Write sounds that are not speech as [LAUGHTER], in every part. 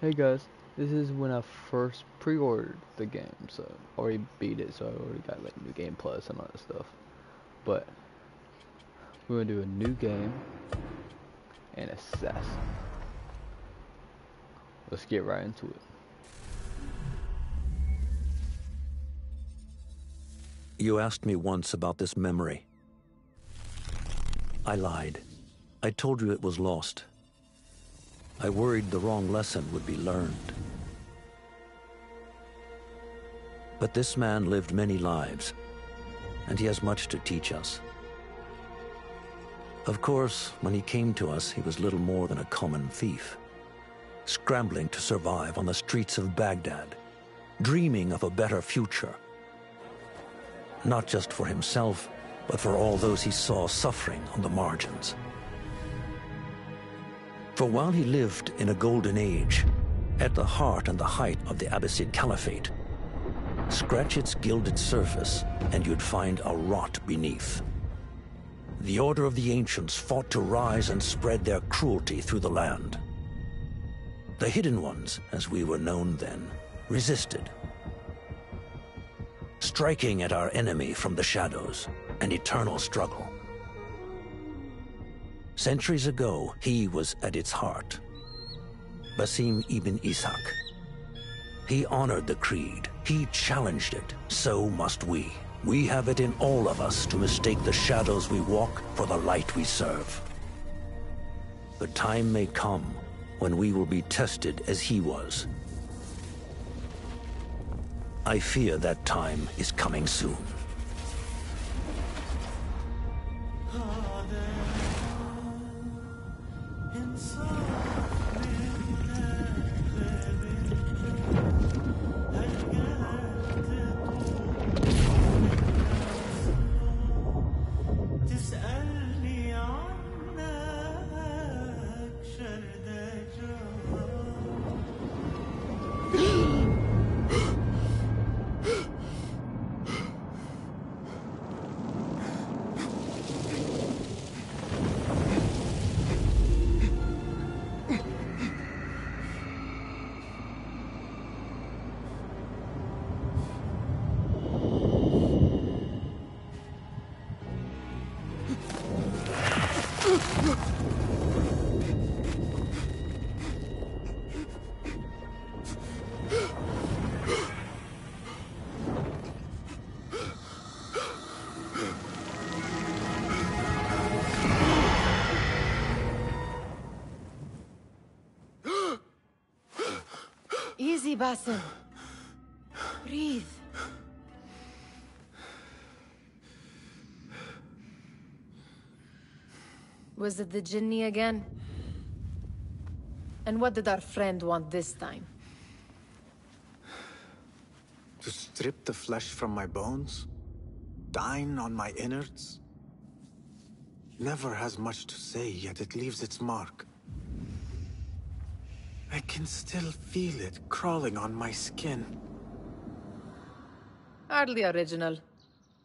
Hey guys, this is when I first pre-ordered the game, so I already beat it, so I already got like new game plus and all that stuff. But we're gonna do a new game and assess. Let's get right into it. You asked me once about this memory. I lied. I told you it was lost. I worried the wrong lesson would be learned. But this man lived many lives, and he has much to teach us. Of course, when he came to us, he was little more than a common thief, scrambling to survive on the streets of Baghdad, dreaming of a better future. Not just for himself, but for all those he saw suffering on the margins. For while he lived in a golden age, at the heart and the height of the Abbasid Caliphate, scratch its gilded surface and you'd find a rot beneath. The Order of the Ancients fought to rise and spread their cruelty through the land. The Hidden Ones, as we were known then, resisted. Striking at our enemy from the shadows, an eternal struggle. Centuries ago, he was at its heart. Basim ibn Ishaq. He honored the creed. He challenged it. So must we. We have it in all of us to mistake the shadows we walk for the light we serve. The time may come when we will be tested as he was. I fear that time is coming soon. Basim. Breathe. Was it the Jinni again? And what did our friend want this time? To strip the flesh from my bones? Dine on my innards? Never has much to say, yet it leaves its mark. I can still feel it crawling on my skin. Hardly original.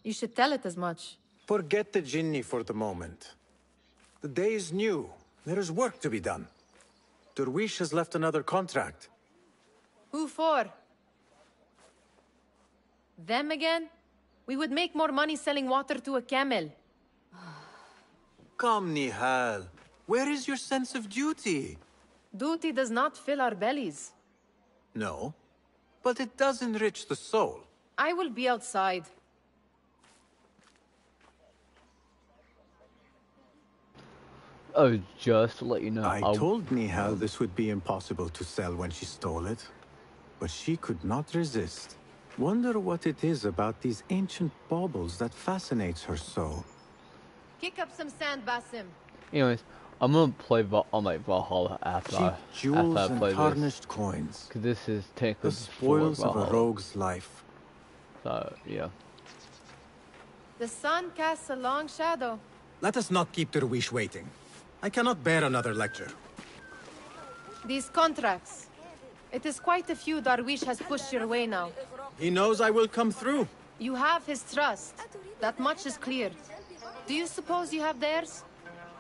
You should tell it as much. Forget the Jinni for the moment. The day is new. There is work to be done. Derwish has left another contract. Who for? Them again? We would make more money selling water to a camel. [SIGHS] Come, Nihal. Where is your sense of duty? Duty does not fill our bellies. No, but it does enrich the soul. I will be outside. Oh, just to let you know, I I'll- told Nihal this would be impossible to sell when she stole it, but she could not resist. Wonder what it is about these ancient baubles that fascinates her so. Kick up some sand, Basim. Anyways, I'm gonna play Val- on like Valhalla after Cheap I, after jewels I and play this. tarnished coins. Cause this is technically The spoils of a rogue's life. So yeah. The sun casts a long shadow. Let us not keep Derwish waiting. I cannot bear another lecture. These contracts. It is quite a few Darwish has pushed your way now. He knows I will come through. You have his trust. That much is clear. Do you suppose you have theirs?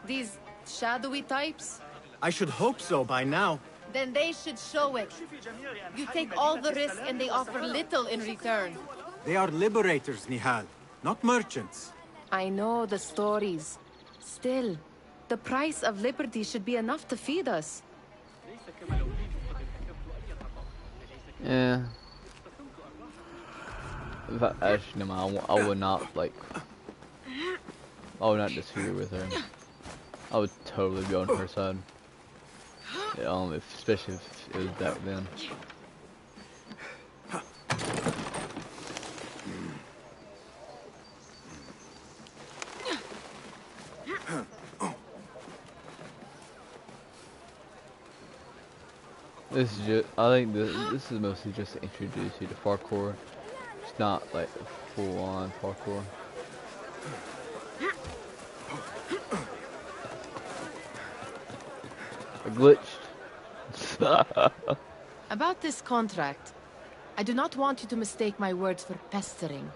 These shadowy types? I should hope so by now. Then they should show it. You take all the risk and they offer little in return. They are liberators, Nihal, not merchants. I know the stories. Still, the price of liberty should be enough to feed us. Yeah. If I, actually, no, I, I would not like. I would not disagree with her. I would totally be on her side. Yeah, if, especially if it was back then. This is just, I think this, this is mostly just to introduce you to parkour. It's not like full on parkour. Glitched. [LAUGHS] About this contract, I do not want you to mistake my words for pestering.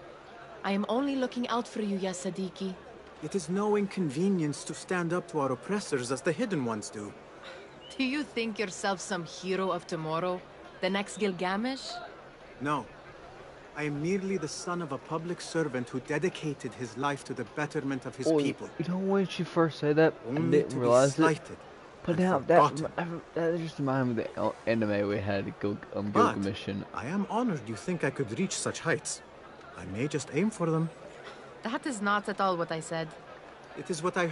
I am only looking out for you, Yasadiki. It is no inconvenience to stand up to our oppressors as the hidden ones do. Do you think yourself some hero of tomorrow? The next Gilgamesh? No. I am merely the son of a public servant who dedicated his life to the betterment of his Oh, people. You know when she first said that, I Only didn't to be slighted. it. Slighted. But and now that forgotten. that just reminded me of the el- anime we had, Gil, um, But Gilgamesh. I am honored you think I could reach such heights. I may just aim for them. That is not at all what I said. It is what I...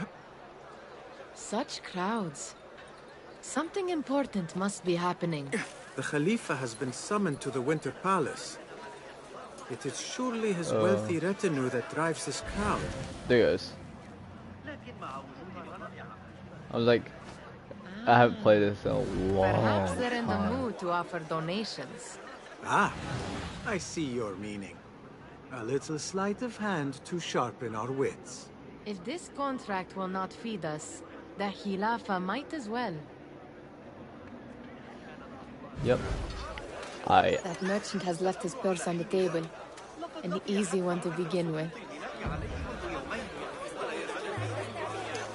Such crowds. Something important must be happening. The Khalifa has been summoned to the Winter Palace. It is surely his wealthy retinue that drives this crowd. There it goes. I was like, I haven't played this in a long Perhaps they're in the mood to offer donations. Ah, I see your meaning. A little sleight of hand to sharpen our wits. If this contract will not feed us, the Khalifa might as well. Yep. I That merchant has left his purse on the table. An easy one to begin with.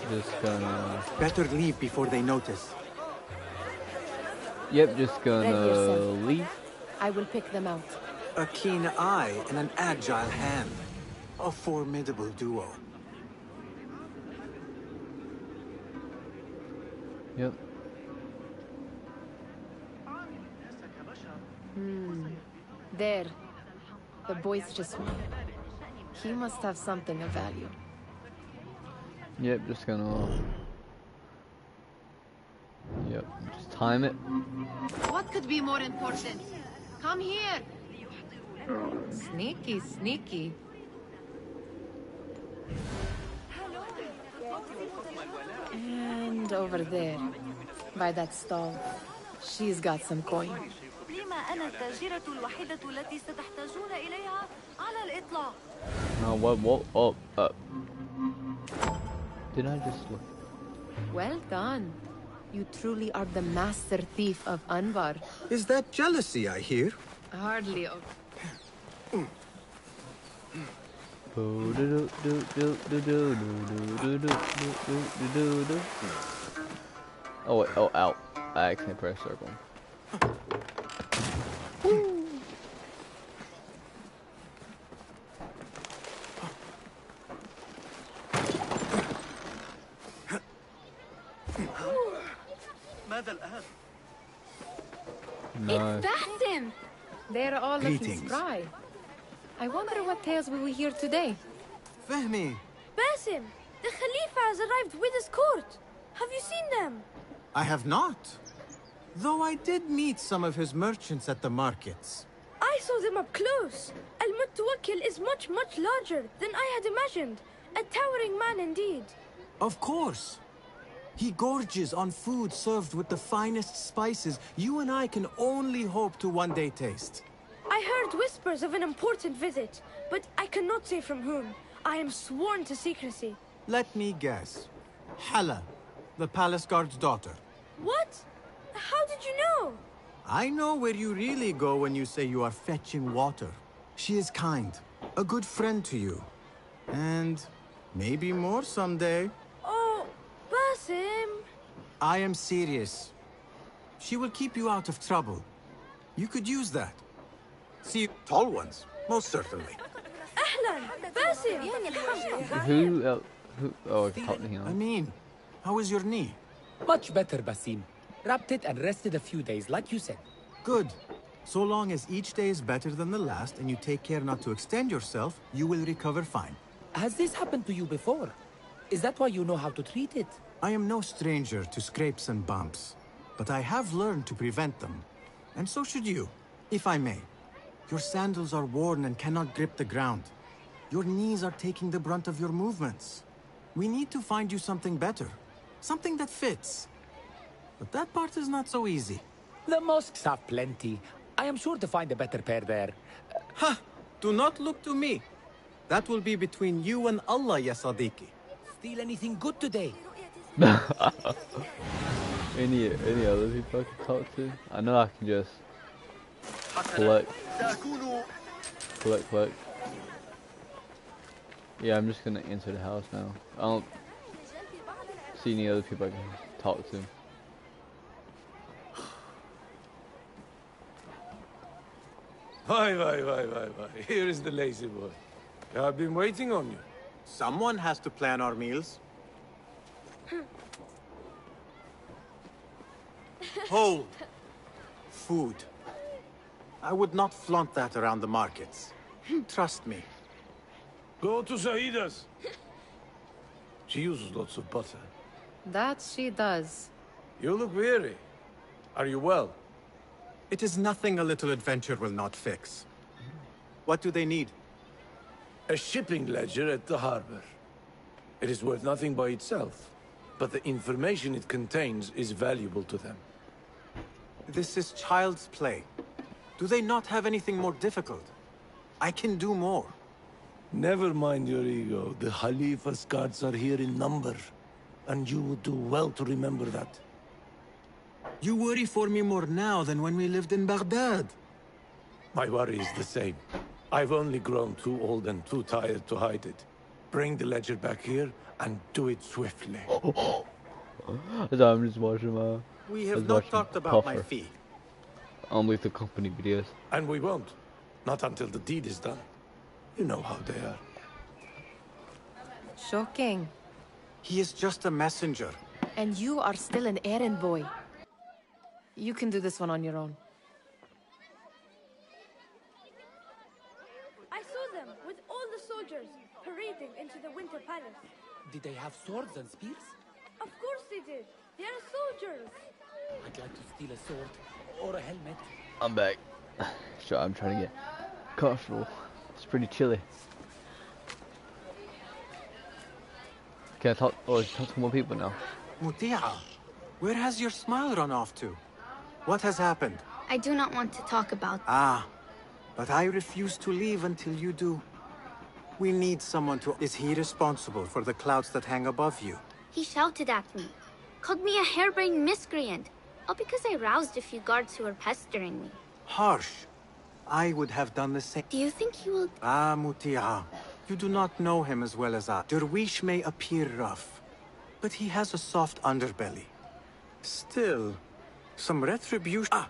Just gonna. Better leave before they notice. Yep, just gonna leave. I will pick them out. A keen eye and an agile hand. A formidable duo. Yep. Hmm. There. The boisterous one. He must have something of value. Yep, just gonna... Yep, just time it. What could be more important? Come here! Sneaky, sneaky. And over there, by that stall, she's got some coin. Now what, what, oh, uh, did I just look? Well done. You truly are the master thief of Anbar. Is that jealousy I hear? Hardly. of- Oh wait, oh out. I accidentally pressed circle. ماذا الآن؟ Nice. Basim! They're all looking Greetings. spry. I wonder what tales we will hear today. Fehmi, Basim, the Khalifa has arrived with his court. Have you seen them? I have not. Though I did meet some of his merchants at the markets. I saw them up close. Al Mutawakkil is much, much larger than I had imagined. A towering man indeed. Of course. He gorges on food served with the finest spices you and I can only hope to one day taste. I heard whispers of an important visit, but I cannot say from whom. I am sworn to secrecy. Let me guess. Hala, the palace guard's daughter. What? How did you know? I know where you really go when you say you are fetching water. She is kind, a good friend to you. And maybe more someday. Sim? I am serious. She will keep you out of trouble. You could use that. See, tall ones, most certainly. [LAUGHS] who, uh, who? Oh, I mean, how is your knee? Much better, Basim. Wrapped it and rested a few days, like you said. Good. So long as each day is better than the last and you take care not to extend yourself, you will recover fine. Has this happened to you before? Is that why you know how to treat it? I am no stranger to scrapes and bumps, but I have learned to prevent them. And so should you, if I may. Your sandals are worn and cannot grip the ground. Your knees are taking the brunt of your movements. We need to find you something better. Something that fits. But that part is not so easy. The mosques have plenty. I am sure to find a better pair there. Ha! Do not look to me. That will be between you and Allah, ya Sadiqi. Steal anything good today? [LAUGHS] any any other people I can talk to? I know I can just collect, collect, collect. Yeah, I'm just gonna enter the house now. I don't see any other people I can talk to. Why, why, why, why, why? Here is the lazy boy. I've been waiting on you. Someone has to plan our meals. Hmm. Hold. Food. I would not flaunt that around the markets. Trust me. Go to Saida's. She uses lots of butter. That she does. You look weary. Are you well? It is nothing a little adventure will not fix. What do they need? A shipping ledger at the harbor. It is worth nothing by itself, but the information it contains is valuable to them. This is child's play. Do they not have anything more difficult? I can do more. Never mind your ego. The Khalifa's guards are here in number, and you would do well to remember that. You worry for me more now than when we lived in Baghdad. My worry is the same. I've only grown too old and too tired to hide it. Bring the ledger back here, and do it swiftly. [GASPS] So I'm just watching my uh, We have not talked about my fee. only the company videos. And we won't. Not until the deed is done. You know how they are. Shocking. He is just a messenger. And you are still an errand boy. You can do this one on your own. I saw them with all the soldiers parading into the Winter Palace. Did they have swords and spears? Of course they did. They are soldiers. I'd like to steal a sword or a helmet. I'm back. [SIGHS] Sure, I'm trying to get comfortable. It's pretty chilly. Can I talk? Oh, talk to more people now. Mutia, where has your smile run off to? What has happened? I do not want to talk about Ah, but I refuse to leave until you do. We need someone to... Is he responsible for the clouds that hang above you? He shouted at me, called me a harebrained miscreant, all because I roused a few guards who were pestering me. Harsh. I would have done the same. Do you think he will? Ah, Mutia, you do not know him as well as I. Derwish may appear rough, but he has a soft underbelly. Still, some retribution... Ah,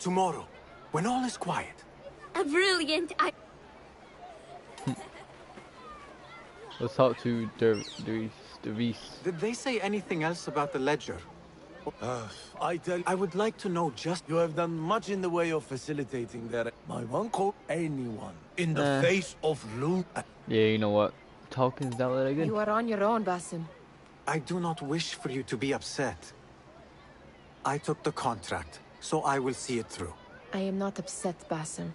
tomorrow, when all is quiet. A brilliant I Let's talk to Der Devis. Devis. Did they say anything else about the ledger? I tell you, I would like to know just... you have done much in the way of facilitating that. My one call anyone in the Uh. face of Lu. Yeah, you know what? Talking's not that good. You are on your own, Basim. I do not wish for you to be upset. I took the contract, so I will see it through. I am not upset, Basim.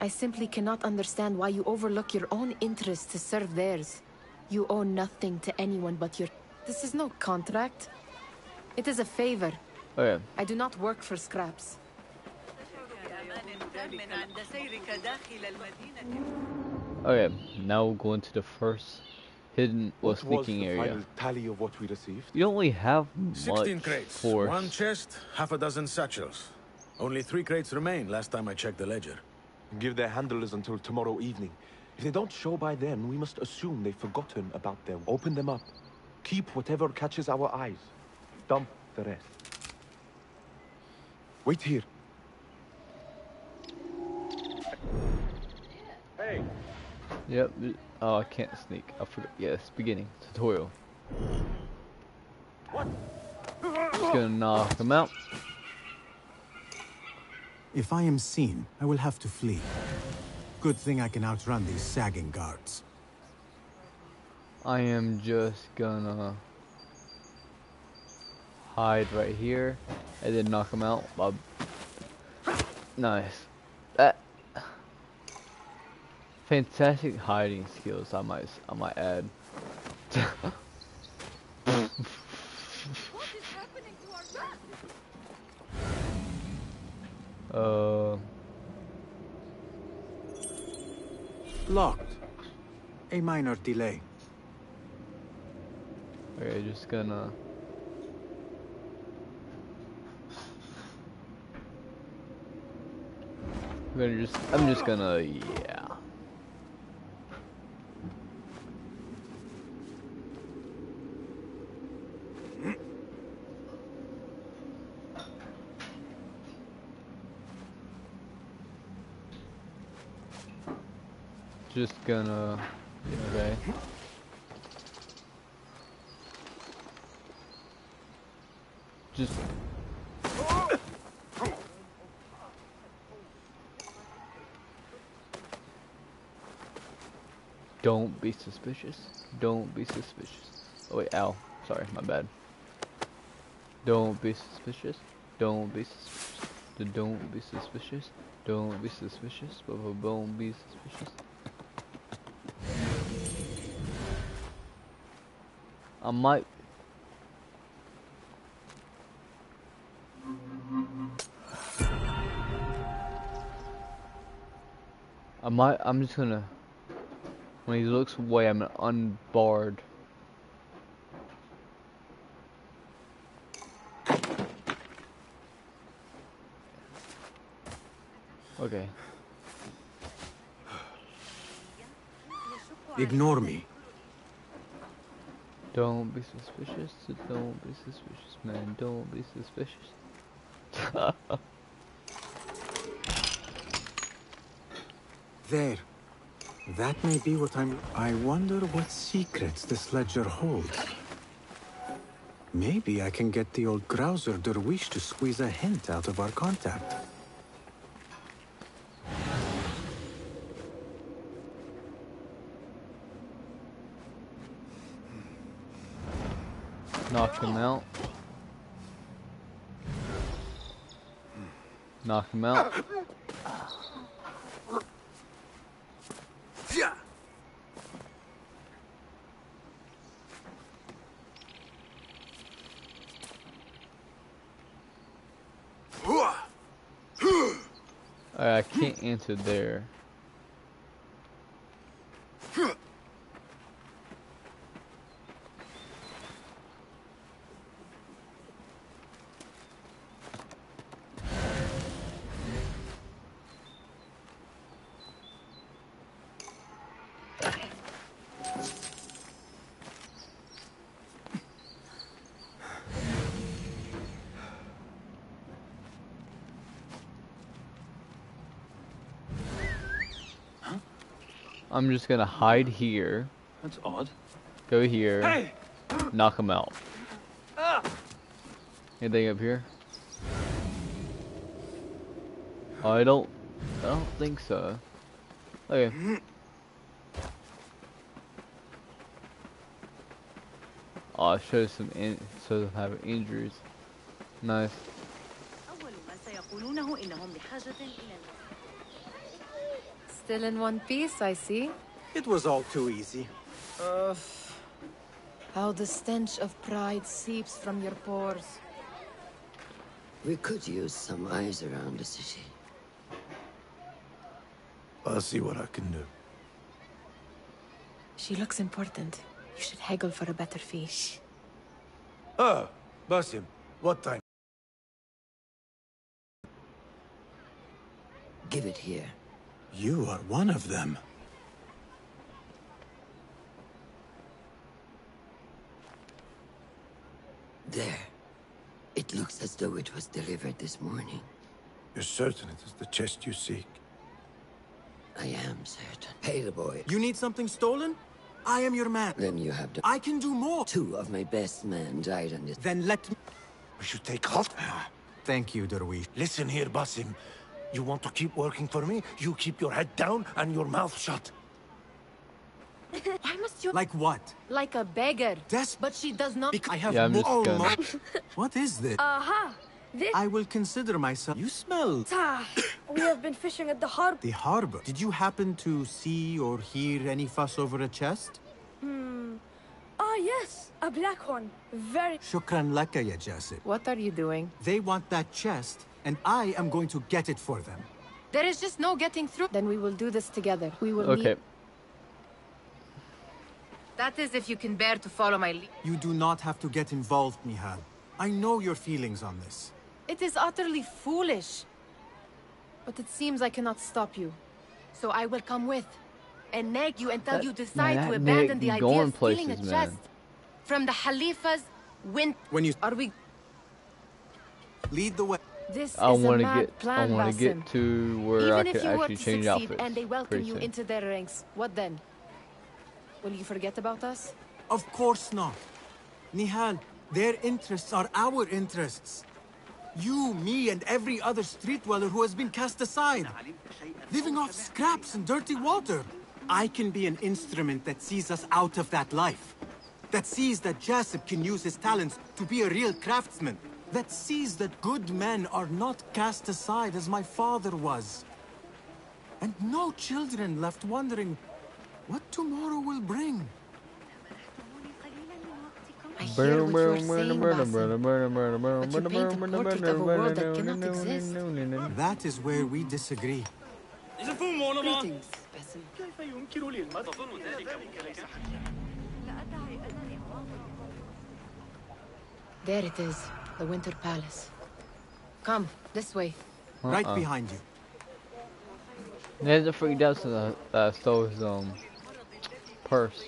I simply cannot understand why you overlook your own interests to serve theirs. You owe nothing to anyone but your... This is no contract. It is a favor. Oh, okay, I do not work for scraps. Oh, okay. Now we'll go into the first hidden or What was sneaking the area. final tally of what we received? You don't really have 16 much crates, force. one chest, half a dozen satchels. Only three crates remain last time I checked the ledger. Give their handlers until tomorrow evening. If they don't show by then, we must assume they've forgotten about them. Open them up. Keep whatever catches our eyes. Dump the rest. Wait here. Hey. Yep. Oh, I can't sneak. I forgot. Yes, beginning tutorial. What? Just gonna knock him out. If I am seen, I will have to flee. Good thing I can outrun these sagging guards. I am just gonna hide right here and then knock him out. Bob. Nice. That fantastic hiding skills. I might I might add. [LAUGHS] uh. Locked. A minor delay. Okay, just gonna. I'm gonna just. I'm just gonna. Yeah. Just gonna. Okay. Just. Don't be suspicious. Don't be suspicious. Oh wait, ow. Sorry, my bad. Don't be suspicious. Don't be suspicious. Don't be suspicious. Don't be suspicious. But don't be suspicious. I might I might, I'm just gonna, when he looks away, I'm unbarred. Okay. Ignore me. Don't be suspicious, don't be suspicious, man, don't be suspicious. [LAUGHS] There. That may be what I'm... I wonder what secrets this ledger holds. Maybe I can get the old grouser Derwish to squeeze a hint out of our contact. Knock him out. Knock him out. I can't answer there. I'm just gonna hide here. That's odd. Go here. Hey! Knock him out. Ah! Anything up here? I don't. I don't think so. Okay. Oh, it shows some in shows them having injuries. Nice. Still in one piece, I see. It was all too easy. Uh, how the stench of pride seeps from your pores. We could use some eyes around the city. I'll see what I can do. She looks important. You should haggle for a better fee. Ah, Basim, what time? Give it here. You are one of them. There. It looks as though it was delivered this morning. You're certain it is the chest you seek? I am certain. Pay the boy. You need something stolen? I am your man. Then you have to... I can do more. Two of my best men died on this. Then let me... We should take halt. Ah, thank you, Derwish. Listen here, Basim. You want to keep working for me? You keep your head down and your mouth shut. Why must you... Like what? Like a beggar. Des- But she does not... Because I have Yeah, I'm more... gonna- [LAUGHS] What is this? Aha! This... I will consider myself... You smell... [COUGHS] We have been fishing at the harbor. The harbor. Did you happen to see or hear any fuss over a chest? Hmm. Ah, yes. A black one. Very... Shukran laka, ya Jasib. What are you doing? They want that chest, and I am going to get it for them. There is just no getting through. Then we will do this together. We will Okay. meet... That is if you can bear to follow my lead. You do not have to get involved, Nihal. I know your feelings on this. It is utterly foolish. But it seems I cannot stop you. So I will come with. And nag you until That- you decide man, to abandon the idea of stealing a chest. man. From the Khalifa's win... When you Are we... lead the way. This I is want to mad get. I want to get to where Even I if can you were actually to change succeed outfits. and they welcome you soon. into their ranks, what then? Will you forget about us? Of course not. Nihal, their interests are our interests. You, me, and every other street dweller who has been cast aside. Living off scraps and dirty water. I can be an instrument that sees us out of that life. That sees that Jasib can use his talents to be a real craftsman. That sees that good men are not cast aside as my father was. And no children left wondering what tomorrow will bring. I hear what you're saying, Basim. But you paint a portrait of a world that cannot exist. That is where we disagree. Greetings, Basim. There it is, the Winter Palace. Come, this way. Right Uh-uh. behind you. There's a freak out to the uh, stole his um purse.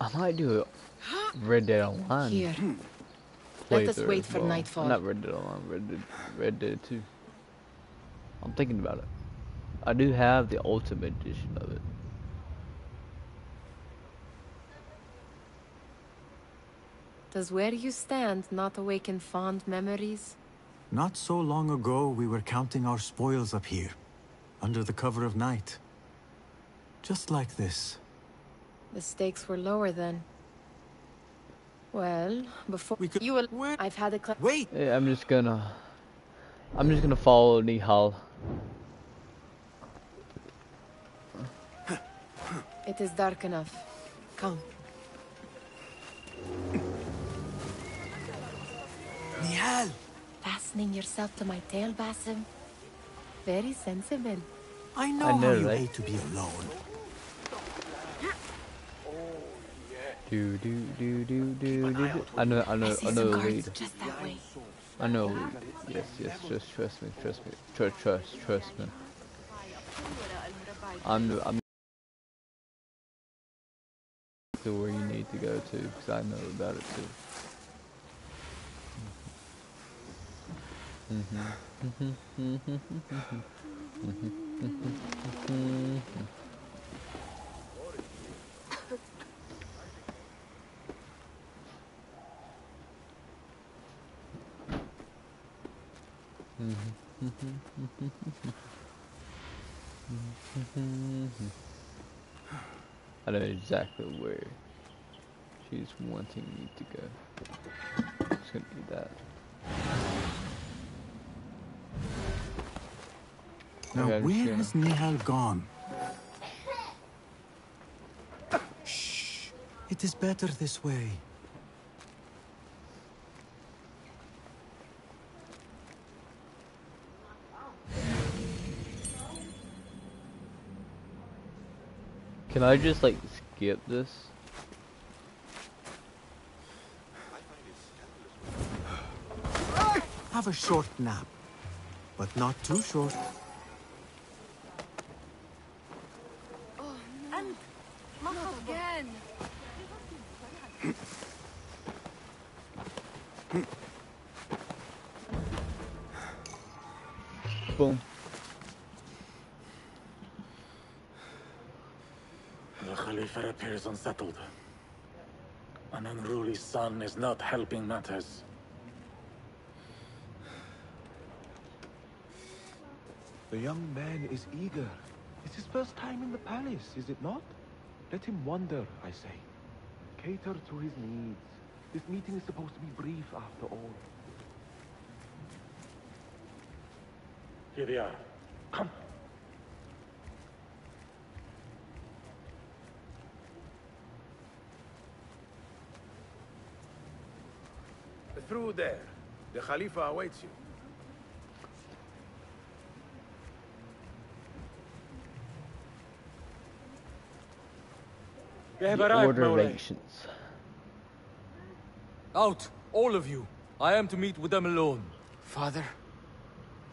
I might do a Red Dead Online. Here. Let us wait for well. nightfall. Not Red Dead Online, Red Dead, Red Dead 2. I'm thinking about it. I do have the Ultimate Edition of it. Does where you stand not awaken fond memories? Not so long ago, we were counting our spoils up here, under the cover of night. Just like this. The stakes were lower then. Well, before We could- you will. Where- I've had a. Cl- Wait! Yeah, I'm just gonna. I'm just gonna follow Nihal. It is dark enough. Come. Nihal! Fastening yourself to my tail, Basim. Very sensible. I know, I know, how you right? hate to be alone. Do do do do do do. I know, I I know, see I know lead. just that way. I know lead. Yes, yes. Just trust me, trust me, trust, trust, trust me. I'm, I'm. To where you need to go to, because I know about it too. Mm-hmm. Mm-hmm. Mm-hmm. I don't know exactly where she's wanting me to go. It's gonna be that. Now, Okay, where sure. has Nihal gone? [LAUGHS] Shh! It is better this way. Can I just like skip this? Have a short nap. But not too short. Boom. The Appears unsettled. An unruly son is not helping matters. The young man is eager. It's his first time in the palace, is it not? Let him wander, I say. Cater to his needs. This meeting is supposed to be brief, after all. Here they are. Come. Through there. The Khalifa awaits you. We have The arrived, order of Moulay. ancients. Out, all of you. I am to meet with them alone. Father,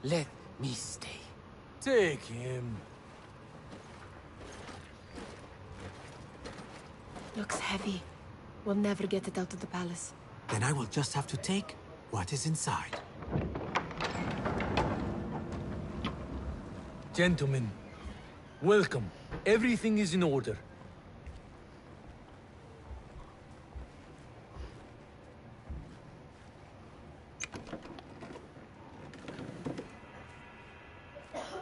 let me stay. Take him. Looks heavy. We'll never get it out of the palace. Then I will just have to take what is inside. Gentlemen, welcome. Everything is in order.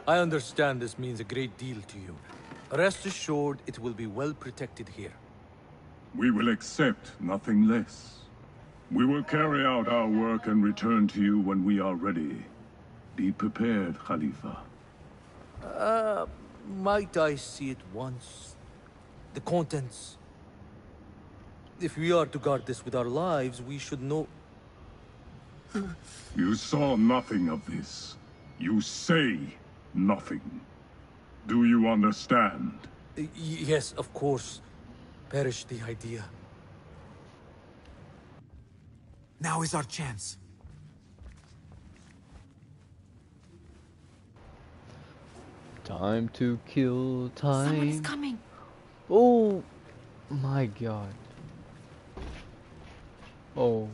I understand this means a great deal to you. Rest assured, it will be well protected here. We will accept nothing less. We will carry out our work and return to you when we are ready. Be prepared, Khalifa. Uh, might I see it once? The contents. If we are to guard this with our lives, we should know... [LAUGHS] You saw nothing of this. You say nothing. Do you understand? Y- yes, of course. Perish the idea. Now is our chance. Time to kill time. Someone is coming. Oh my god. Oh,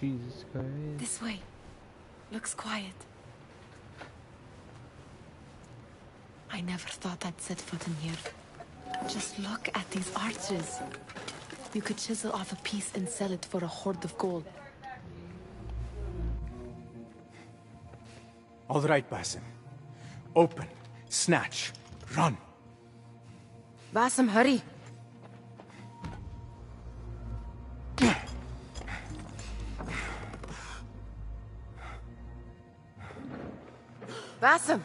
Jesus Christ. This way. Looks quiet. I never thought I'd set foot in here. Just look at these arches. You could chisel off a piece and sell it for a hoard of gold. All right, Basim. Open, snatch, run. Basim, hurry. Basim!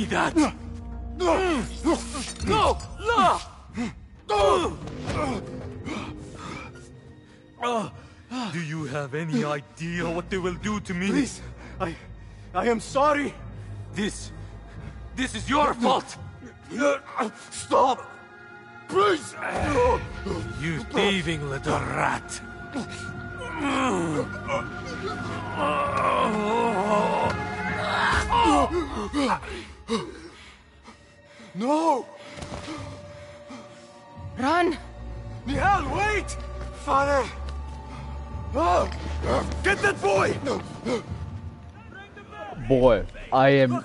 Me that! No! No! No! Uh, uh. Do you have any idea what they will do to me? Please, I... I am sorry. This... This is your fault! Stop! Please! You thieving little rat! [GASPS] No! Run! Nihal, wait! Father! Oh, ah! get that boy! Boy, I am.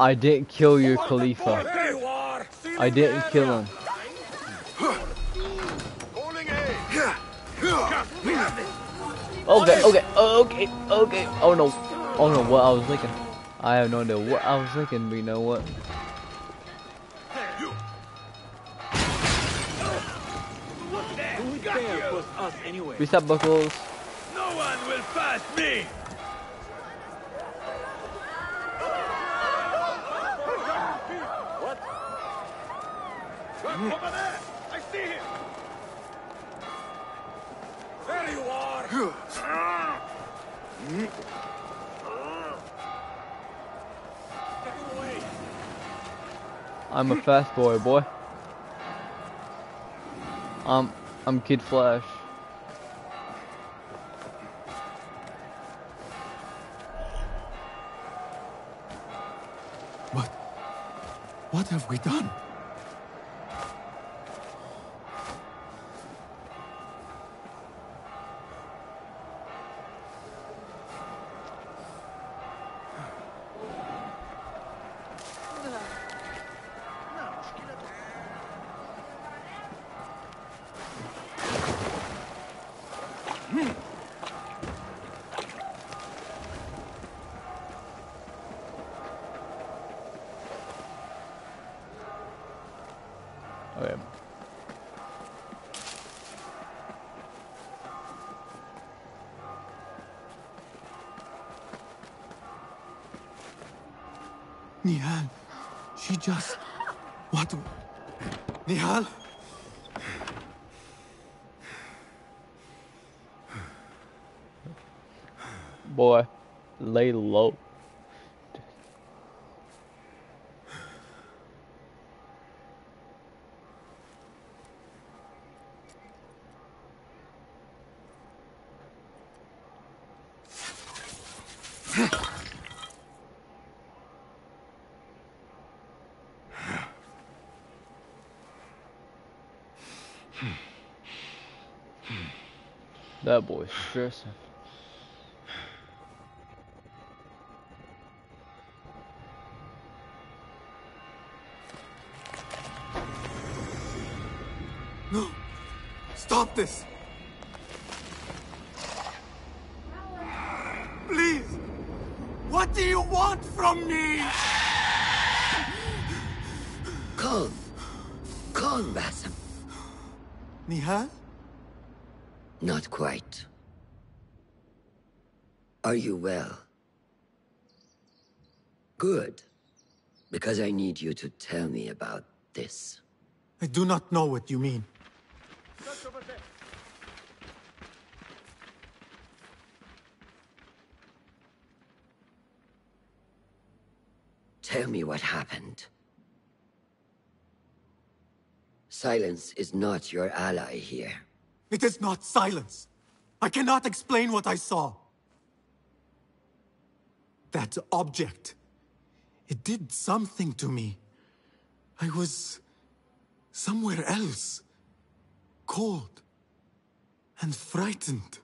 I didn't kill your Khalifa. I didn't kill him. Okay, okay, okay, okay. Oh no. Oh no, what I was thinking. I have no idea what I was thinking, but you know what? Who dare anyway? Reset buckles. No one will pass me! What? Over there! I see him! There you are! Get I'm a fast boy, boy. I'm, I'm Kid Flash. What? What have we done? Just... What? Nehal? Boy, lay low. That boy's stressing. No! Stop this! Please! What do you want from me? Nehal? Not quite. Are you well? Good. Because I need you to tell me about this. I do not know what you mean. Tell me what happened. Silence is not your ally here. It is not silence. I cannot explain what I saw. That object. It did something to me. I was... somewhere else. Cold. And frightened.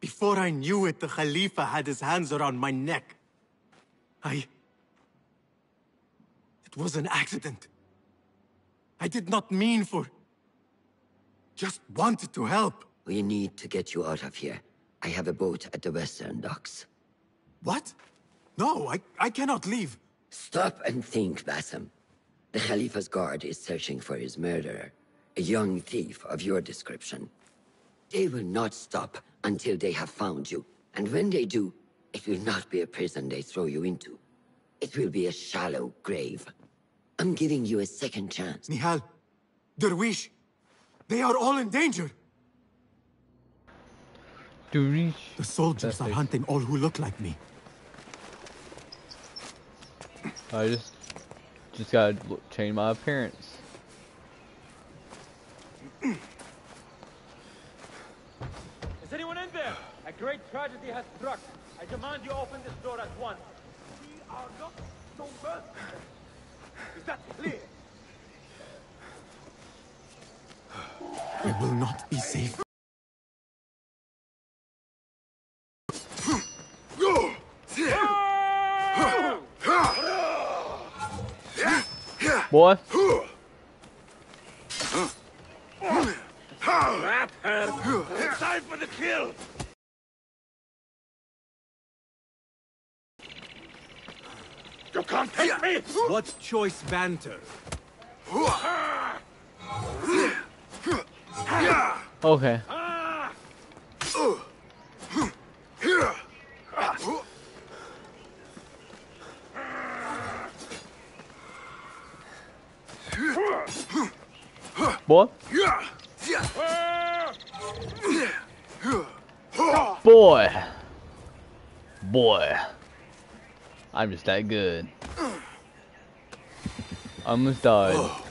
Before I knew it, the Khalifa had his hands around my neck. I... It was an accident. I did not mean for... Just wanted to help. We need to get you out of here. I have a boat at the western docks. What? No, I, I cannot leave. Stop and think, Basim. The Khalifa's guard is searching for his murderer, a young thief of your description. They will not stop until they have found you, and when they do, it will not be a prison they throw you into. It will be a shallow grave. I'm giving you a second chance. Nehal, Derwish, they are all in danger. Derwish. The soldiers are hunting all who look like me. I just, just gotta change my appearance. Is anyone in there? A great tragedy has struck. I demand you open this door at once. We are not so merciful. Is that clear? [SIGHS] I will not be safe. Boy. Trap her! Time for the kill! You can't take me! What choice banter? Okay. Boy. Boy. Boy. I'm just that good. I almost died. Oh.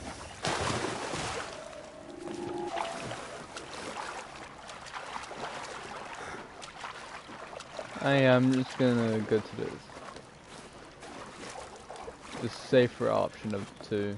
I am just gonna go to this. the safer option of two.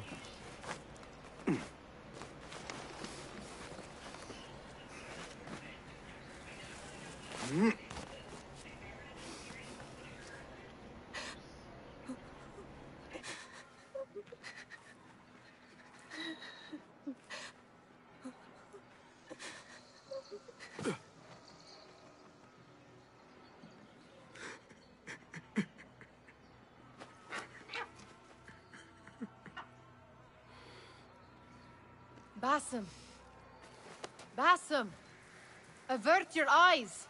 Basim. Basim. Avert your eyes.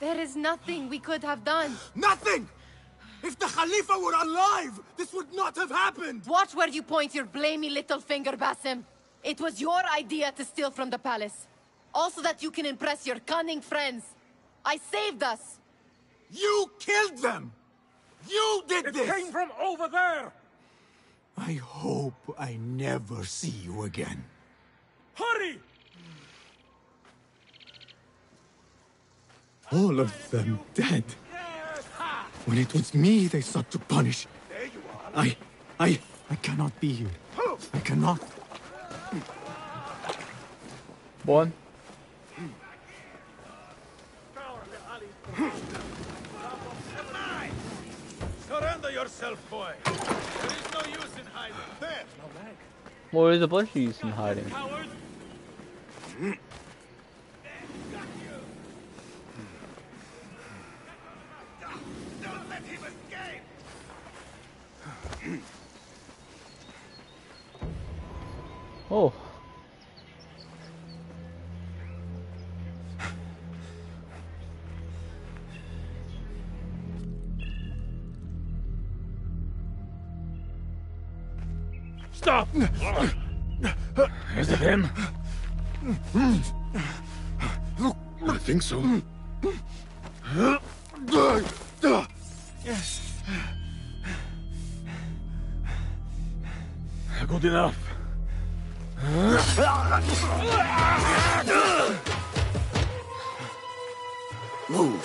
there is nothing we could have done. Nothing! If the Khalifa were alive, this would not have happened! Watch where you point your blamey little finger, Basim. It was your idea to steal from the palace. Also that you can impress your cunning friends. I saved us. You killed them! You did it this! It came from over there! I hope I never see you again. Hurry! All of them dead. When it was me they sought to punish. I... I... I cannot be here. I cannot. One. Surrender yourself, boy. There is no use in hiding. There. No leg. Well, there's a bunch of use in hiding. [CLEARS THROAT] Oh. Stop! Is it him? I think so. Yes. Good enough. Move.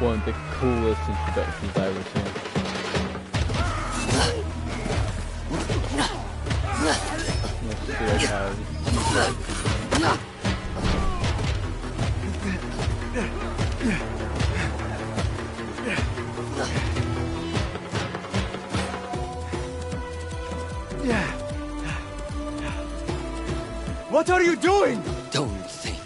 One of the coolest introductions I've ever seen. Let's see how What are you doing? Don't think.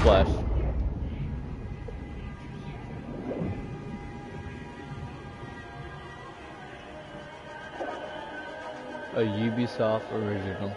Flash. A Ubisoft original.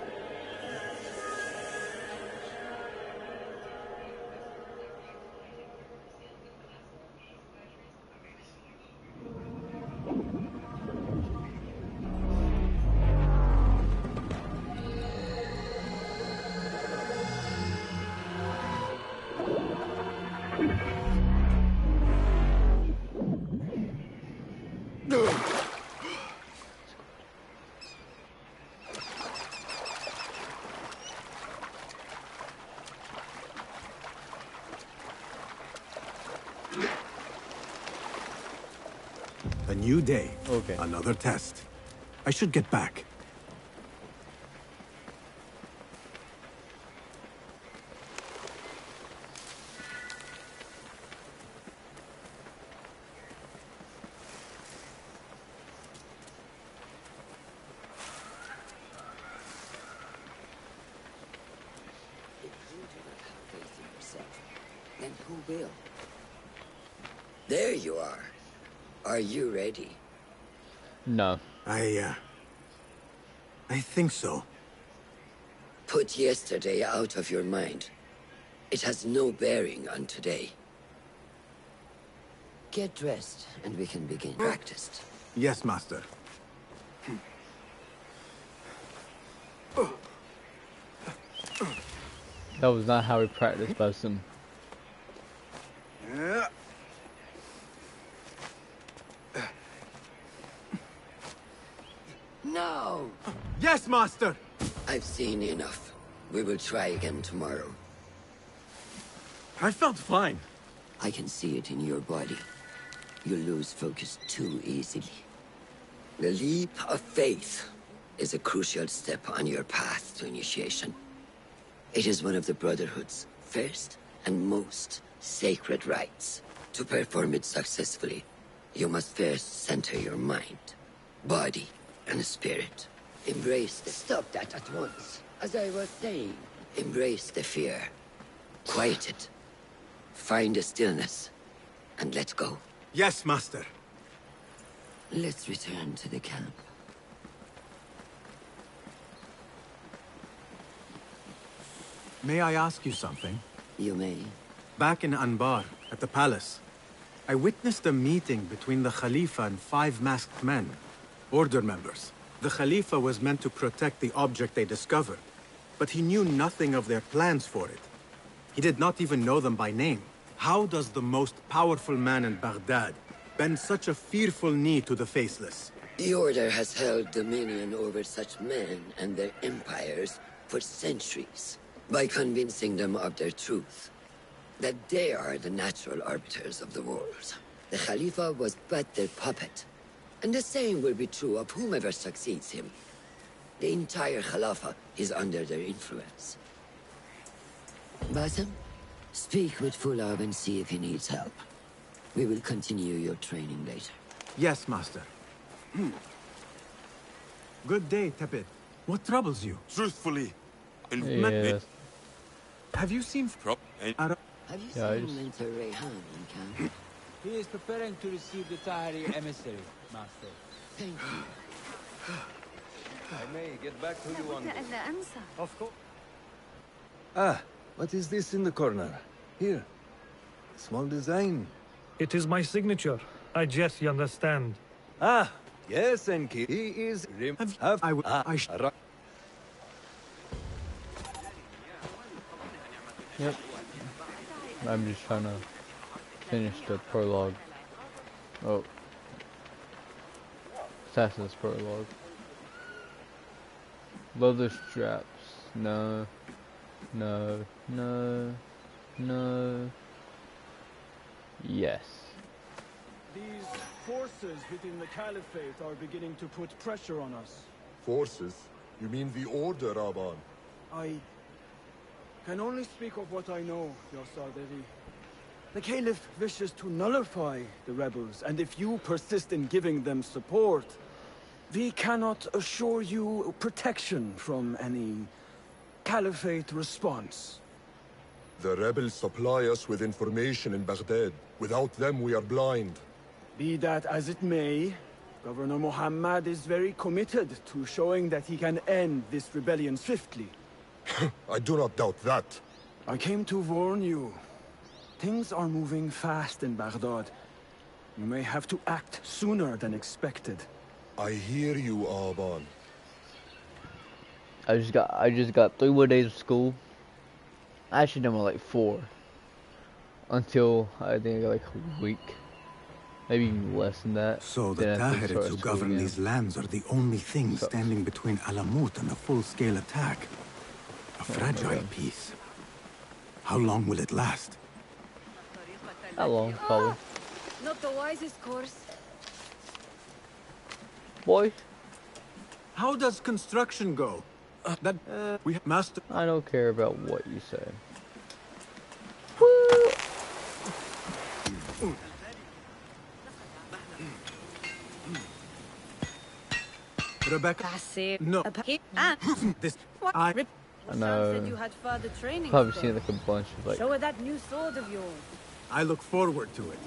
Day. Okay. Another test. I should get back. If you do not have faith in yourself, then who will? There you are. Are you ready? No. I, uh... I think so. Put yesterday out of your mind. It has no bearing on today. Get dressed, and we can begin practice. Yes, Master. That was not how we practiced Basim. Yes, master! I've seen enough. We will try again tomorrow. I felt fine. I can see it in your body. You lose focus too easily. The leap of faith is a crucial step on your path to initiation. It is one of the Brotherhood's first and most sacred rites. To perform it successfully, you must first center your mind, body, and spirit. Embrace the... Stop that at once. As I was saying, embrace the fear. Quiet it. Find a stillness. And let go. Yes, master. Let's return to the camp. May I ask you something? You may. Back in Anbar, at the palace, I witnessed a meeting between the Khalifa and five masked men, Order members. The Khalifa was meant to protect the object they discovered, but he knew nothing of their plans for it. He did not even know them by name. How does the most powerful man in Baghdad bend such a fearful knee to the faceless? The Order has held dominion over such men and their empires for centuries by convincing them of their truth, that they are the natural arbiters of the world. The Khalifa was but their puppet, and the same will be true of whomever succeeds him. The entire Khalifa is under their influence. Basim, speak with Fuladh and see if he needs help. We will continue your training later. Yes, master. Hmm. Good day, Tepid. What troubles you? Truthfully, Yes. Have you seen Prop eh? Ara- Have you Yeah, seen just- Mentor Rayhan in camp? He is preparing to receive the Tahirid emissary, Master. Thank you. I may get back to you on this. Of course. Ah, what is this in the corner? Here. Small design. It is my signature. I guess you understand. Ah, yes, Enki. He is... Have, have, I, ah, I, I Yep. I'm just trying to finish the prologue. Oh. Assassin's prologue. Leather straps. No. No. No. No. Yes. These forces within the Caliphate are beginning to put pressure on us. Forces? You mean the Order, Aban? I can only speak of what I know, Yasar Devi. The Caliph wishes to nullify the rebels, and if you persist in giving them support, we cannot assure you protection from any Caliphate response. The rebels supply us with information in Baghdad. Without them, we are blind. Be that as it may, Governor Muhammad is very committed to showing that he can end this rebellion swiftly. [LAUGHS] I do not doubt that. I came to warn you. Things are moving fast in Baghdad. You may have to act sooner than expected. I hear you, Aban. I just got I just got three more days of school. I actually, no more like four. Until I think I got like a week, maybe even less than that. So the Then I have to Tahirids start who govern again. these lands are the only thing standing between Alamut and a full-scale attack. A oh, fragile peace. How long will it last? How long, probably. Not the wisest course. Boy, How does construction go? that uh, we master. I don't care about what you say. Rebecca. No. Ah, This. I. Rip. I Sam know. said you had further training. Probably seen like a bunch of like. Show her that new sword of yours. I look forward to it.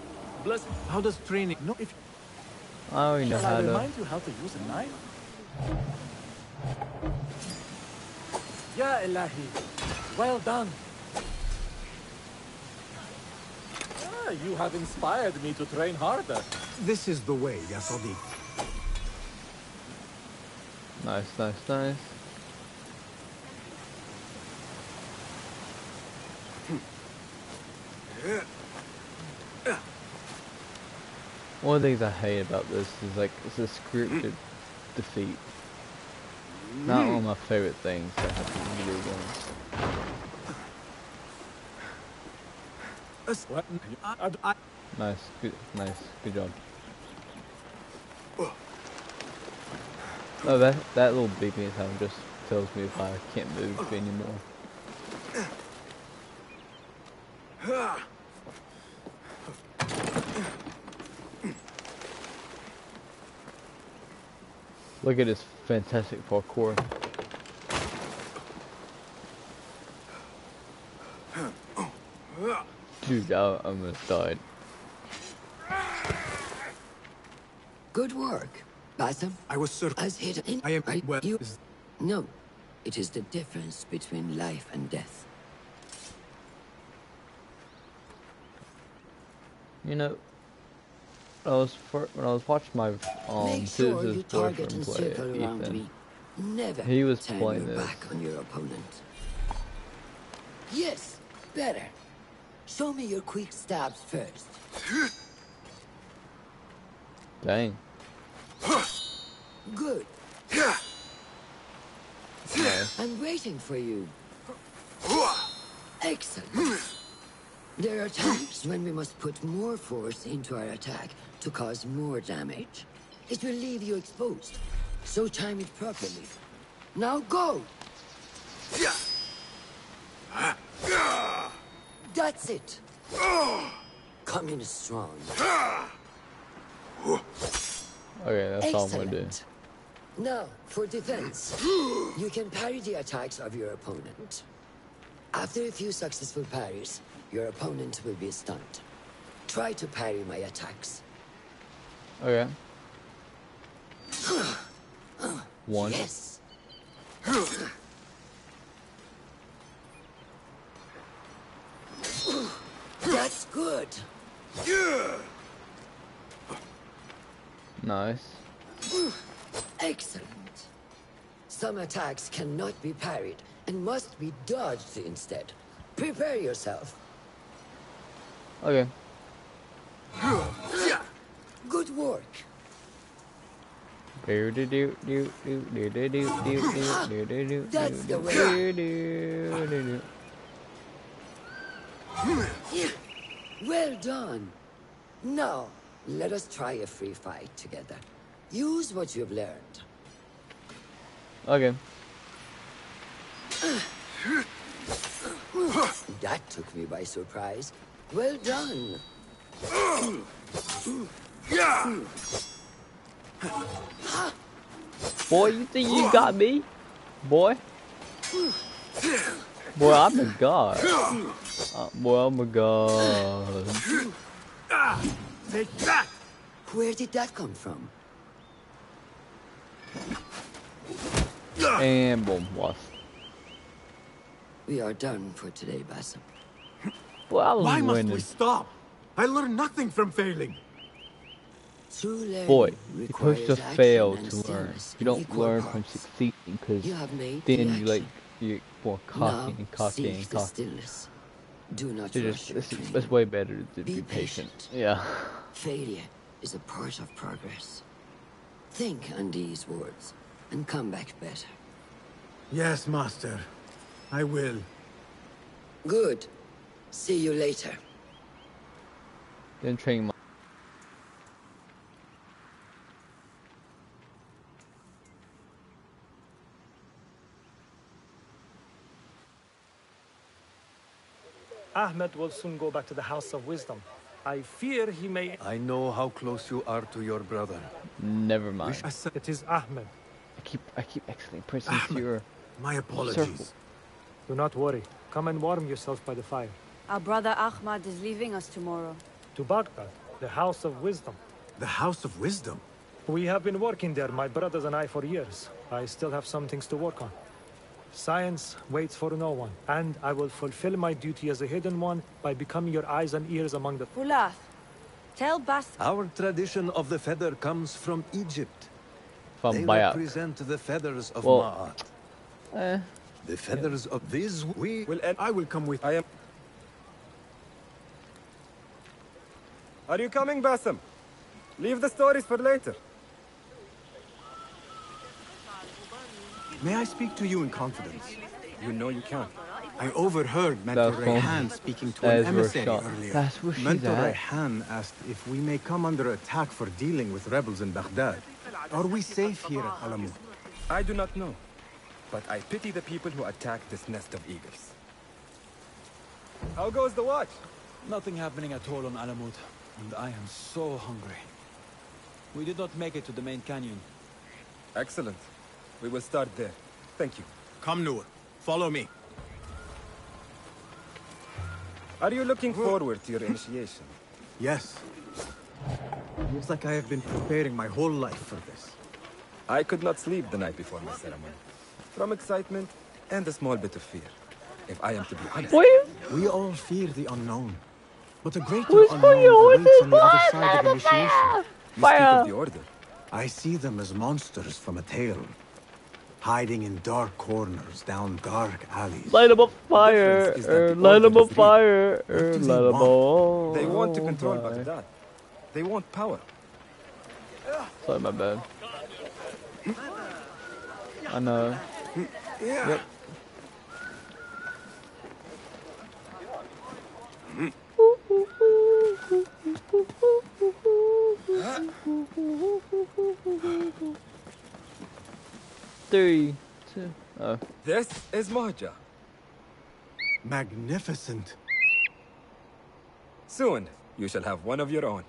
Bless. How does training? No, if I already know Shall I how to. remind you how to use a knife? Ya Ilahi. Well done. Ah, you have inspired me to train harder. this is the way, Yasadi. Nice, nice, nice. One of the things I hate about this is like it's a scripted defeat. Not one of my favorite things that happen in video games. Nice, good, nice, good job. Oh, that that little beeping sound just tells me if I can't move anymore. Look at this fantastic parkour. Dude, I almost died. Good work, Basim. I was certain. As hidden. I am right, well. You, no, it is the difference between life and death. You know, when I was fir- when I was watching my um sure you Susan's target boyfriend play Ethan. Never He was turn playing your this. back on your opponent. Yes, better. Show me your quick stabs first. Dang. Good. Nice. I'm waiting for you. Excellent. There are times when we must put more force into our attack to cause more damage. It will leave you exposed, so time it properly. Now go! That's it. Come in strong. Okay, that's all I'm gonna do. Excellent. Now, for defense, you can parry the attacks of your opponent. After a few successful parries, your opponent will be stunned. Try to parry my attacks. Okay. One. Yes. That's good. Nice. Excellent. Some attacks cannot be parried and must be dodged instead. Prepare yourself. Okay. Do do do do do do do do do do do do That's the do way. do do do do. Well done. Now, let us try a free fight together. Use what you've learned. Okay. That took me by surprise. Well done. Boy, you think you got me? Boy? Boy, I'm a god. Uh, boy, I'm a god. Take that! Where did that come from? And boom, lost. We are done for today, Basim. Boy, I was Why must we stop? I learned nothing from failing. True learning Boy, you're supposed to fail to learn. You don't equal learn from succeeding because You have made the then you like you more cocky Now, and cocky and the cocky. Do not It's, just, it's, it's way better to be, Be patient. patient. Yeah. Failure is a part of progress. Think on these words and come back better. Yes, master. I will. Good. See you later. Then training Ahmed will soon go back to the House of Wisdom. I fear he may. I know how close you are to your brother. Never mind. It is Ahmed. I keep I keep accidentally pressing your My circle. Do not worry. Come and warm yourself by the fire. Our brother Ahmad is leaving us tomorrow. To Baghdad, the House of Wisdom. The House of Wisdom? We have been working there, my brothers and I, for years. I still have some things to work on. Science waits for no one, and I will fulfill my duty as a hidden one by becoming your eyes and ears among the... Fuladh, tell Bas... Our tradition of the feather comes from Egypt. From they Bayat. represent the feathers of Well, Ma'at. Eh. The feathers of these we will and I will come with I am Are you coming, Basim? Leave the stories for later. May I speak to you in confidence? You know you can. I overheard Mentor That's from- Rayhan speaking to that an emissary earlier. that's where she's Mentor at. Rayhan asked if we may come under attack for dealing with rebels in Baghdad. Are we safe here at Alamut? I do not know. But I pity the people who attack this nest of eagles. How goes the watch? Nothing happening at all on Alamut, and I am so hungry. We did not make it to the main canyon. Excellent. We will start there. Thank you. Come, Noor. Follow me. Are you looking forward to your initiation? [LAUGHS] Yes. Feels like I have been preparing my whole life for this. I could not sleep the night before my ceremony. From excitement and a small bit of fear. If I am to be honest. We all fear the unknown. But a greater Who's unknown going on awaits on the other side of Fire! initiation. You speak of the Order. I see them as monsters from a tale. Hiding in dark corners, down dark alleys. Light 'em up fire, difference is that er, the light 'em up is fire, What er, do they light 'em up. They want to control fire. Baghdad. They want power. Sorry, my bad. I know. Yep. [LAUGHS] Three, two, oh. This is Mahja. Magnificent. Soon, you shall have one of your own.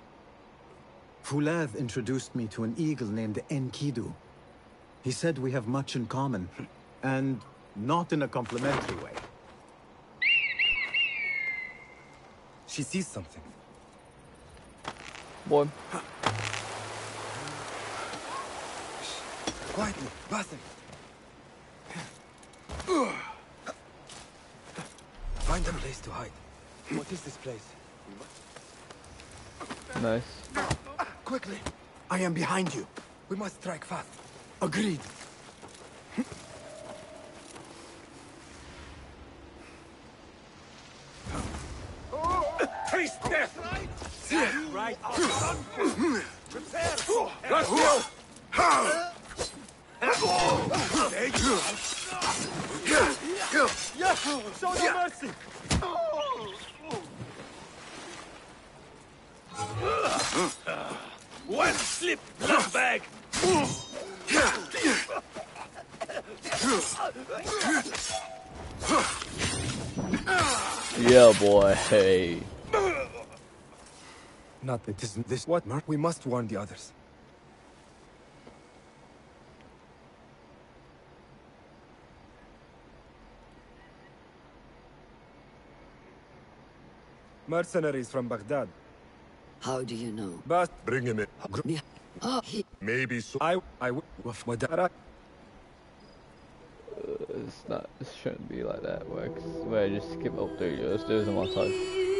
Fuladh introduced me to an eagle named Enkidu. He said we have much in common, [CLEARS THROAT] and not in a complimentary way. She sees something. Boy. [LAUGHS] Quietly, Basim. Find a place to hide. What is this place? Nice. Quickly. I am behind you. We must strike fast. Agreed. Hey. Not that this, this what, Mark? We must warn the others. Mercenaries from Baghdad. How do you know? But Bring him in. Oh. Maybe so. I, I, waf madara. It's not. It shouldn't be like that. Where, where I just skip up there. Let's do this on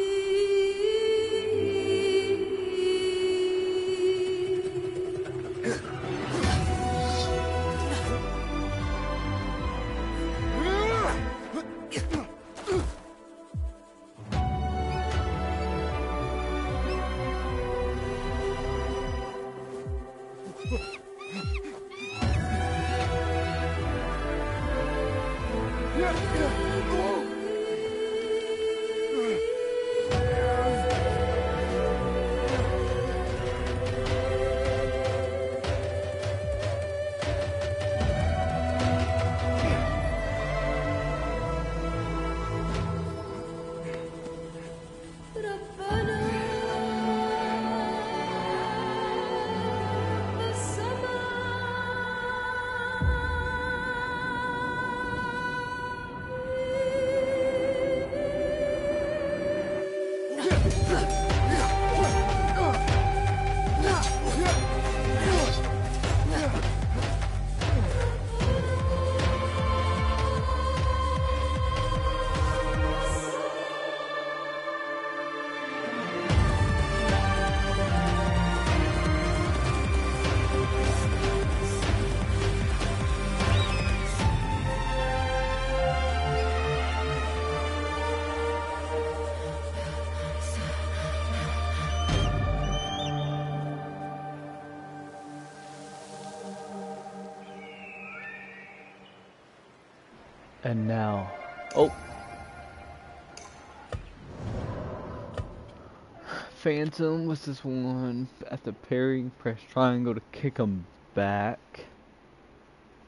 Phantom, what's this one? After parrying, press triangle to kick him back.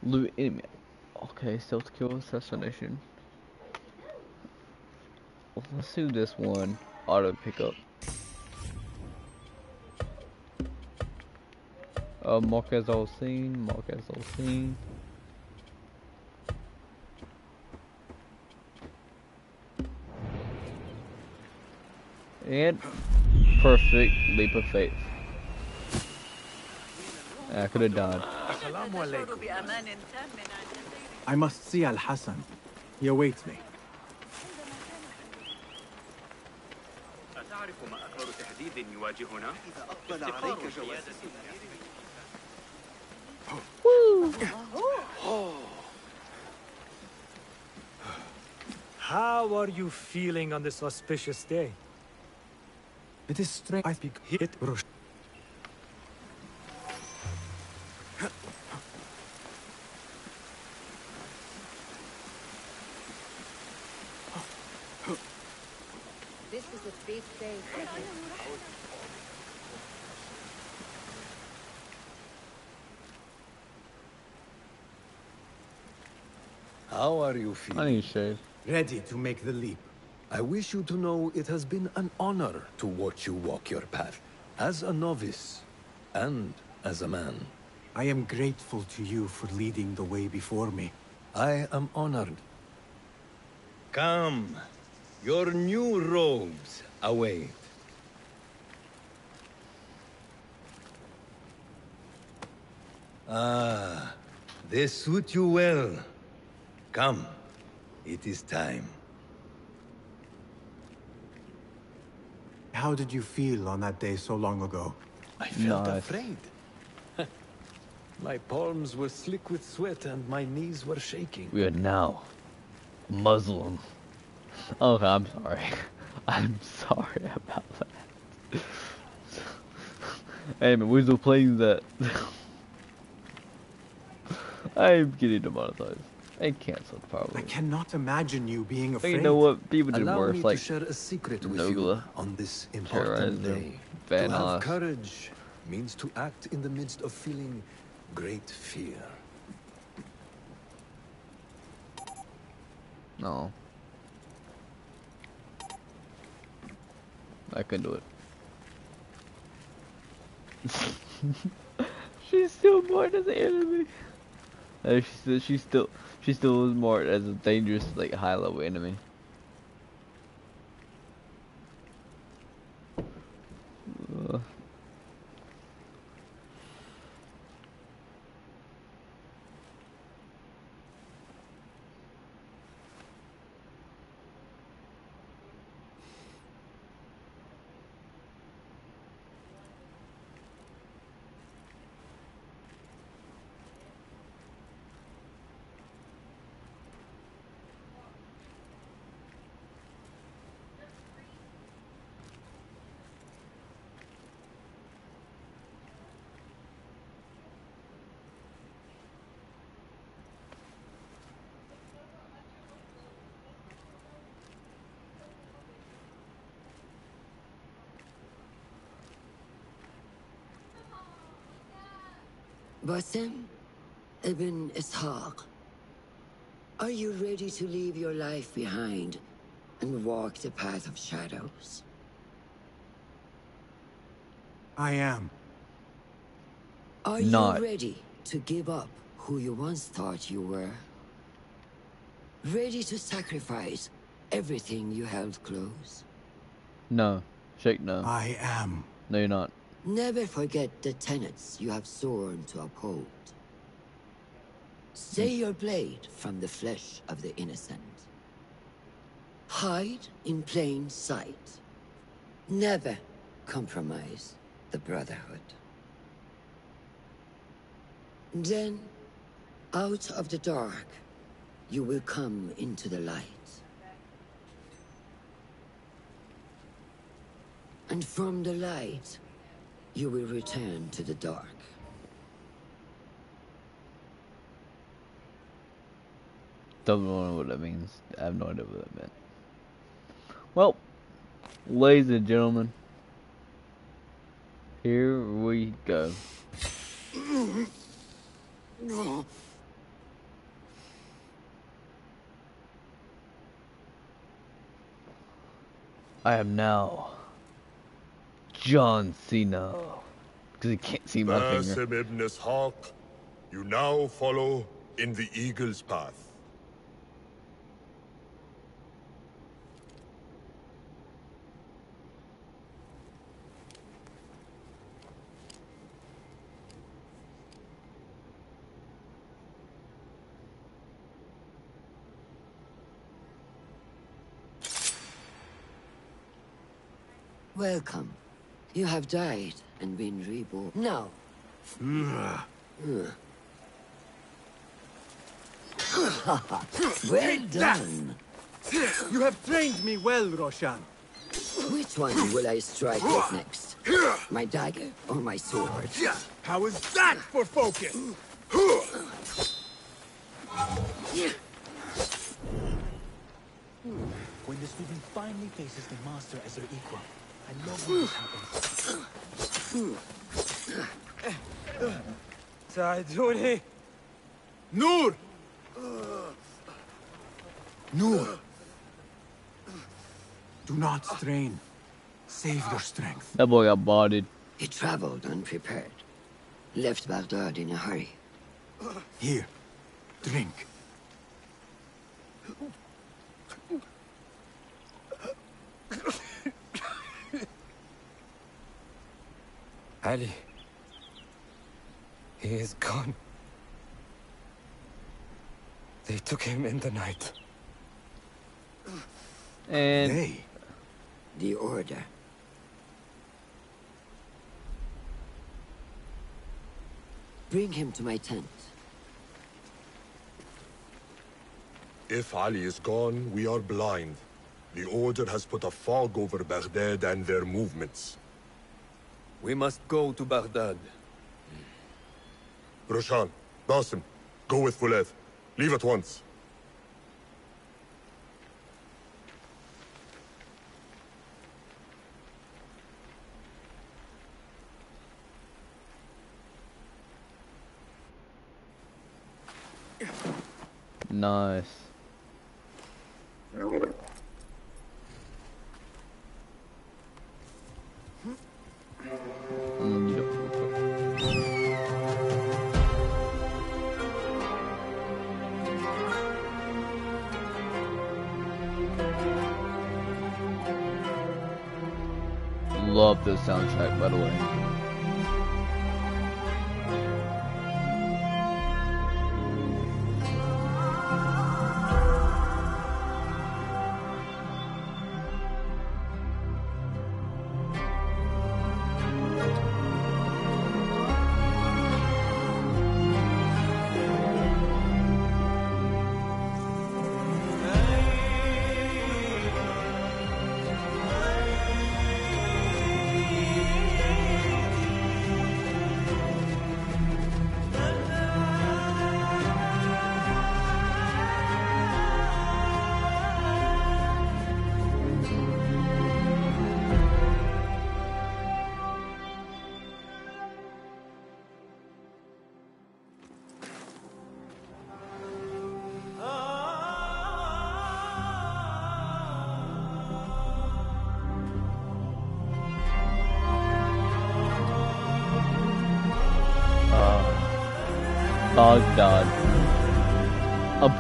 Loot enemy. Okay, stealth kill, assassination. Let's do this one. Auto pickup. Uh, mark as all seen, mark as all seen. And perfect leap of faith. I could have died. I must see Al Hassan. He awaits me. أتعرف ما أكبر تهديد يواجهنا؟ افتقار القيادة How are you feeling on this auspicious day? It is strange. I speak hit Rush. This is a big day. How are you feeling? I need shave. Ready to make the leap. I wish you to know it has been an honor to watch you walk your path, as a novice and as a man. I am grateful to you for leading the way before me. I am honored. Come, your new robes await. Ah, they suit you well. Come, it is time. How did you feel on that day so long ago? I felt Nice. afraid. [LAUGHS] my palms were slick with sweat and my knees were shaking. We are now Muslim. Okay, I'm sorry. [LAUGHS] I'm sorry about that. hey man, we're still playing that. [LAUGHS] I'm getting demonetized. I canceled I cannot imagine you being But afraid. you know what? People do Allow worse, me like to share a secret with Nogla, you on this terrorize important day. Van to have courage means to act in the midst of feeling great fear. No. I can do it. [LAUGHS] she's still marked as an enemy. She's still, she's still, she still is marked as a dangerous, like high level enemy. Basim Ibn Ishaq, are you ready to leave your life behind and walk the path of shadows? I am. Are Not. you ready to give up who you once thought you were? Ready to sacrifice everything you held close? no, shake no. I am. No, you're not. Never forget the tenets you have sworn to uphold. Stay hmm. your blade from the flesh of the innocent. Hide in plain sight. Never compromise the Brotherhood. Then, out of the dark, you will come into the light. And from the light, you will return to the dark. Don't know what that means. I have no idea what that meant. Well, ladies and gentlemen, here we go. I am now John Cena. Because he can't see my finger. Basim ibn Ishaq, you now follow in the Eagle's path. Welcome. You have died and been reborn. Now. [LAUGHS] well done. You have trained me well, Roshan. Which one will I strike with next? My dagger or my sword? How is that for focus? When the student finally faces the master as their equal. I love when this Noor! Noor! Do not strain. Save your strength. That boy got bodied. He traveled unprepared. Left Baghdad in a hurry. Here, drink. Ali. He is gone. They took him in the night. And Hey, The Order. Bring him to my tent. If Ali is gone, we are blind. The Order has put a fog over Baghdad and their movements. We must go to Baghdad. Roshan, Basim, go with Fuladh. Leave at once. nice. This soundtrack, by the way.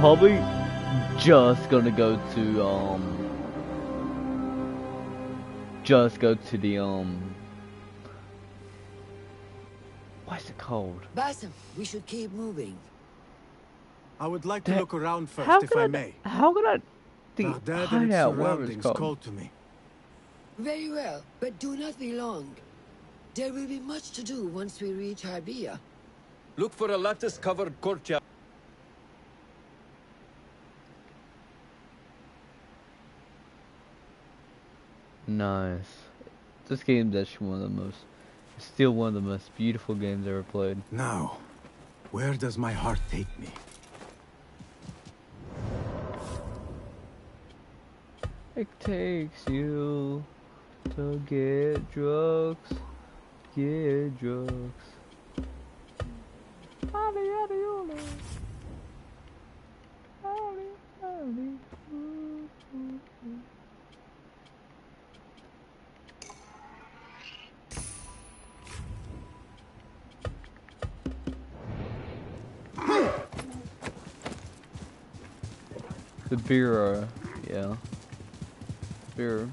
Probably just gonna go to um just go to the um what's it called? Basim, we should keep moving. I would like to That- look around first, how if I I- may. How could I the Baghdad and its hideout, whatever it's surroundings called. call to me. Very well, but do not be long. There will be much to do once we reach Harbiyah. Look for a lattice-covered courtyard. nice. This game, actually one of the most, still one of the most beautiful games ever played. Now, where does my heart take me? It takes you to get drugs, get drugs. Ooh, ooh, ooh. The beer, uh, yeah. Beer.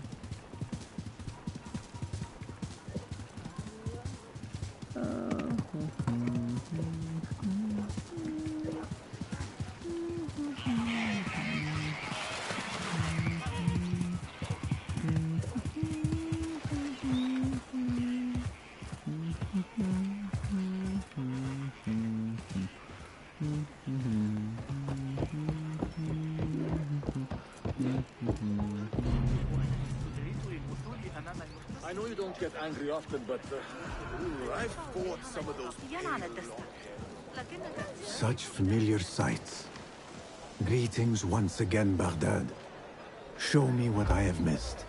Don't get angry often, but uh, I've fought some of those. Such familiar sights. Greetings once again, Baghdad. Show me what I have missed.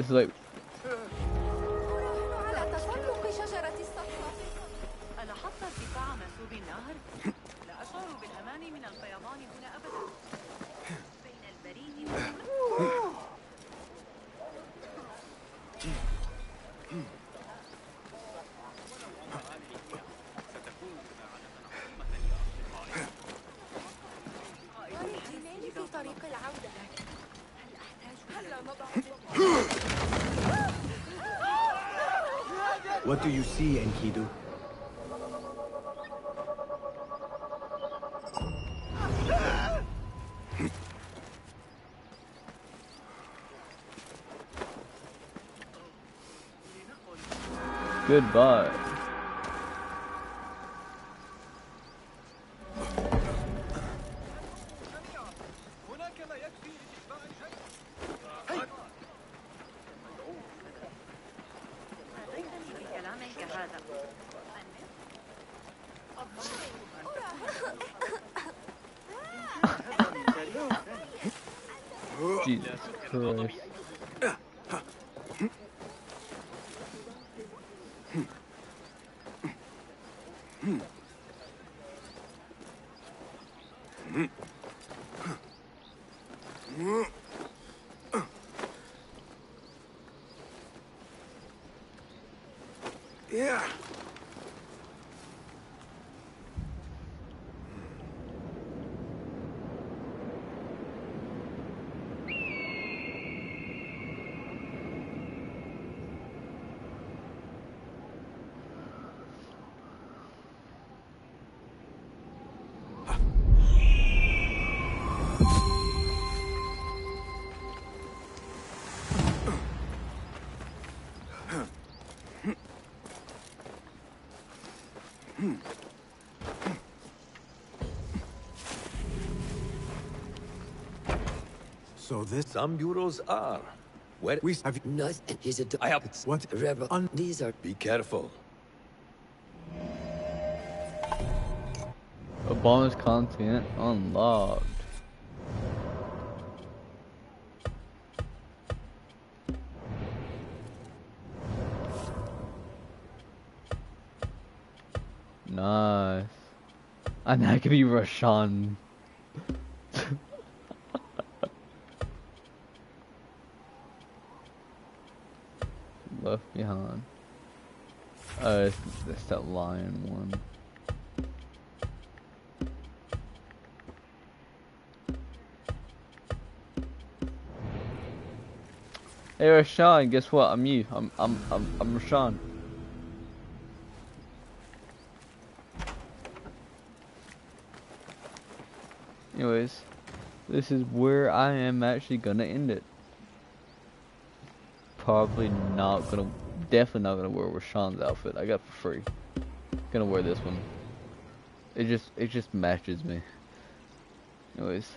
It's like goodbye. This... Some bureaus are. Where we have Not is it I have what rebel on these are Be careful. A bonus content unlocked. Nice. And that could be Roshan. Left behind. Oh, it's, it's that lion one. Hey Roshan, guess what? I'm you. I'm I'm I'm I'm Roshan. Anyways, this is where I am actually gonna end it. Probably not gonna, definitely not gonna wear Roshan's outfit. I got for free. Gonna wear this one. It just it just matches me. Anyways,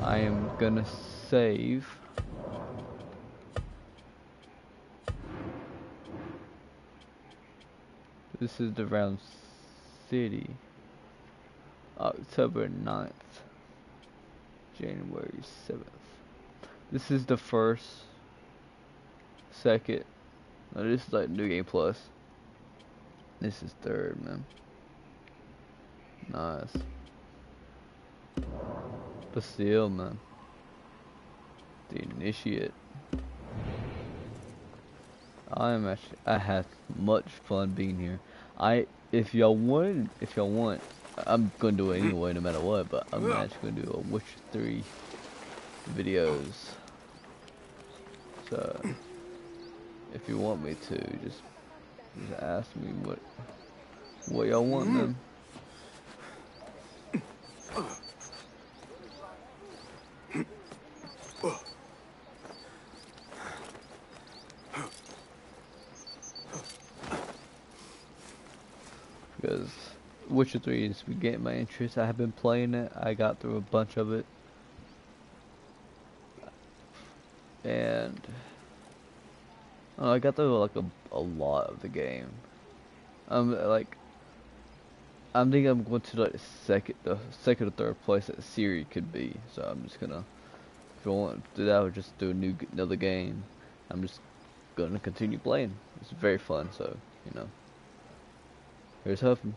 I am gonna save. This is the round city. October 9th. January 7th. This is the first, second. No, this is like New Game Plus. This is third, man. Nice. But still, man. The initiate. I am actually, I had much fun being here. I, if y'all want, if y'all want, I'm gonna do it anyway, no matter what. But I'm actually gonna do a Witcher 3 videos. So, if you want me to, just just ask me what what y'all want, mm. man. Because Witcher 3 is getting my interest. I have been playing it. I got through a bunch of it. And Oh, I got through like a, a lot of the game. I'm like I'm thinking I'm going to like the second the second or third place that Ciri could be. So I'm just gonna if I want to do that, I'll just do a new another game. I'm just gonna continue playing. It's very fun. So you know, here's hoping.